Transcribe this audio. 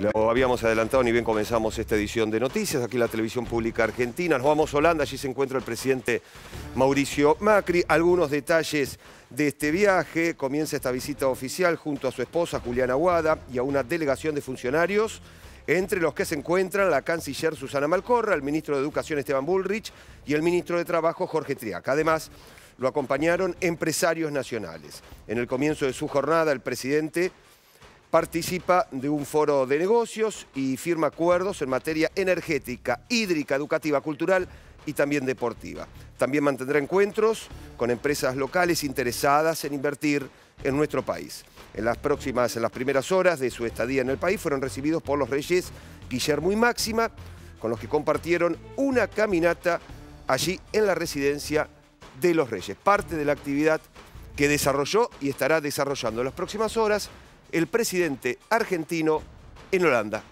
Lo habíamos adelantado ni bien comenzamos esta edición de noticias, aquí en la televisión pública argentina. Nos vamos a Holanda, allí se encuentra el presidente Mauricio Macri. Algunos detalles de este viaje. Comienza esta visita oficial junto a su esposa Juliana Aguada y a una delegación de funcionarios, entre los que se encuentran la canciller Susana Malcorra, el ministro de Educación Esteban Bullrich y el ministro de Trabajo Jorge Triaca. Además, lo acompañaron empresarios nacionales. En el comienzo de su jornada, el presidente participa de un foro de negocios y firma acuerdos en materia energética, hídrica, educativa, cultural y también deportiva. También mantendrá encuentros con empresas locales interesadas en invertir en nuestro país. En las próximas, en las primeras horas de su estadía en el país fueron recibidos por los reyes Guillermo y Máxima, con los que compartieron una caminata allí en la residencia de los reyes. Parte de la actividad que desarrolló y estará desarrollando en las próximas horas el presidente argentino en Holanda.